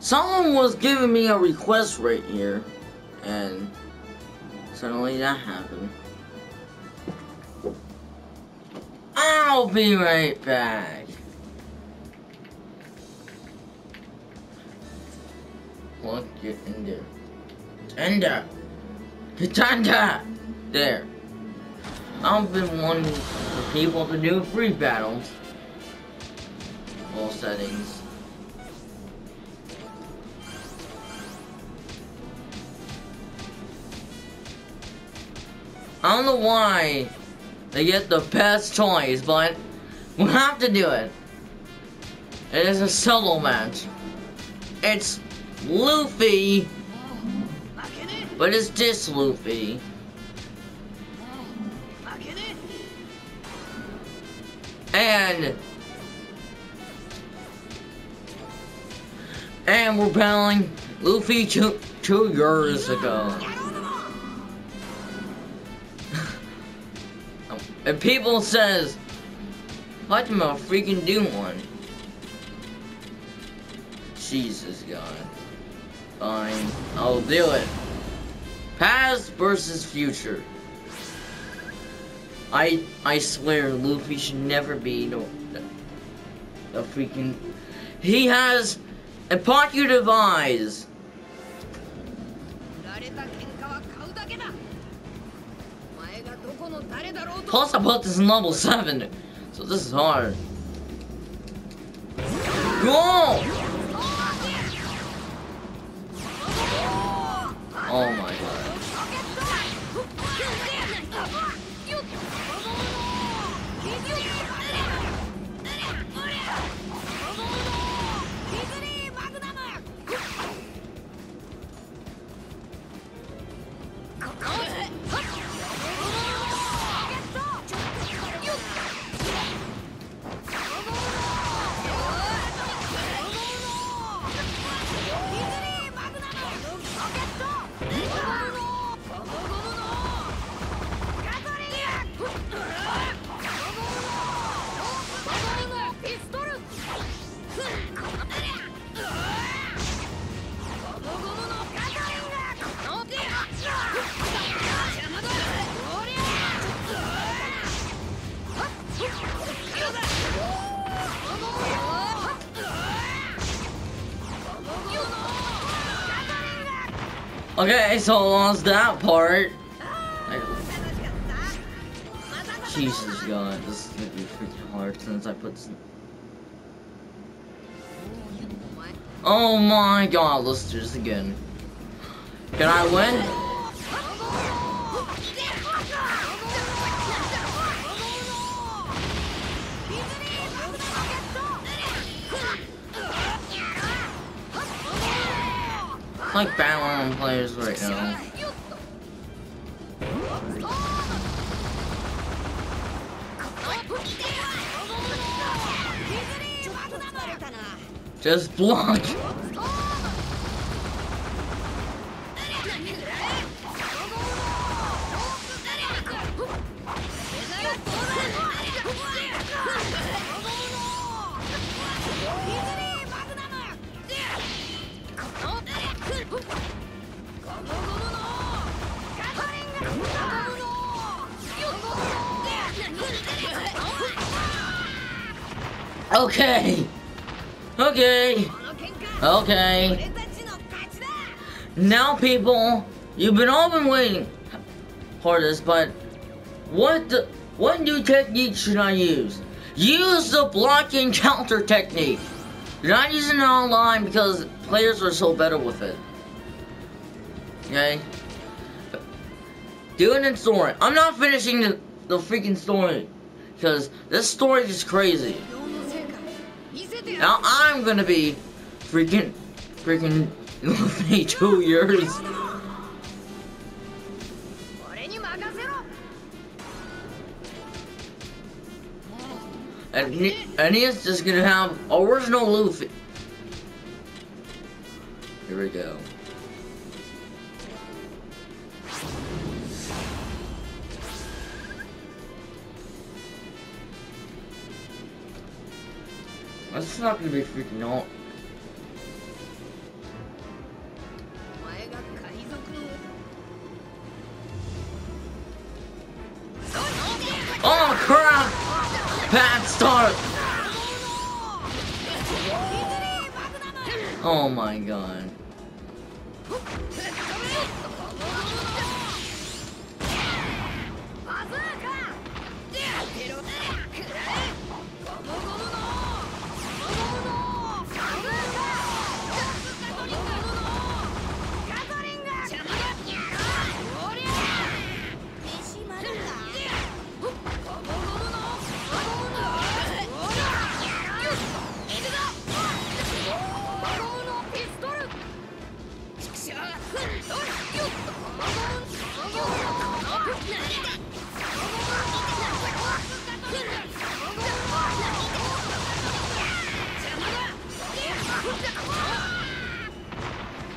Someone was giving me a request right here, and suddenly that happened. I'll be right back. Look, get in there. Tender! Tender! There. I've been wanting for people to do free battles. All settings. I don't know why they get the best toys, but we have to do it. It is a solo match. It's Luffy, but it's this Luffy. And and we're battling Luffy two two years ago. And people says, "Let them a freaking do one." Jesus God. Fine, I'll do it. Past versus future. I I swear Luffy should never be no a freaking he has evocative eyes. Plus I put this in level 7, so this is hard. Go! Oh my Okay, so lost that part. Jesus God, this is gonna be freaking hard since I put some... Oh my god, let's do this again. Can I win? Like battling players right now. Just block. Okay. Okay. Okay. Now, people, you've been all been waiting for this, but what the, what new technique should I use? Use the blocking counter technique. You're not using it online because players are so better with it. Okay? Do it in story. I'm not finishing the, the freaking story. Because this story is crazy. Now I'm gonna be freaking, freaking, Luffy two years. And, and he's just gonna have original Luffy. Here we go. This is not gonna be freaking out. Oh crap! Bad start! Oh my god.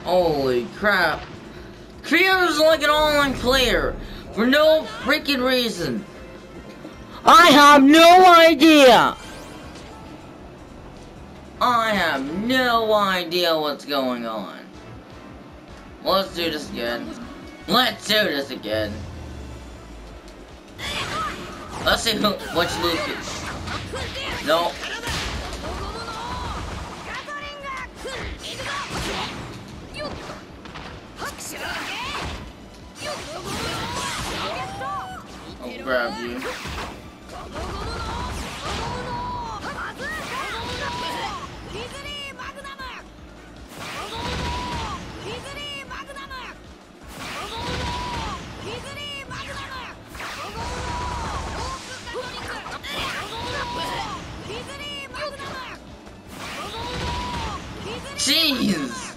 Holy crap. Creators like an online player for no freaking reason. I have no idea. I have no idea what's going on. Let's do this again. Let's do this again. Let's see who, which Lucas. No. I'll grab you. Jeez!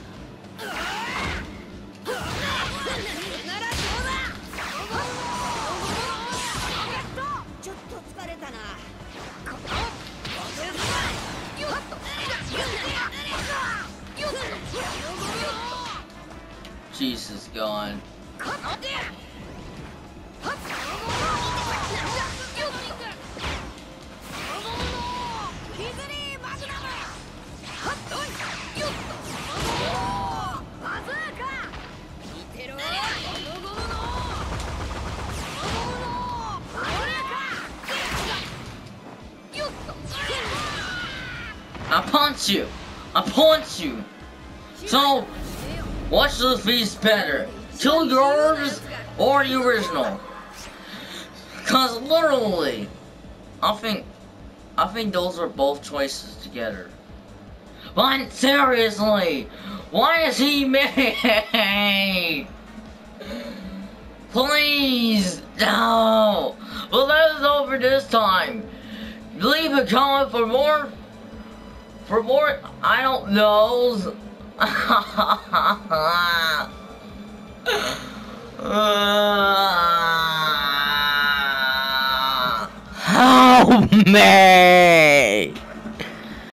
Jesus gone. I punch you! I punch you! So, what's the feast better? Two yours or the original? Cause literally, I think, I think those are both choices together. But seriously, why is he made? Please, no. Well, that is over this time. Leave a comment for more. For more, I don't know. Oh, Help me!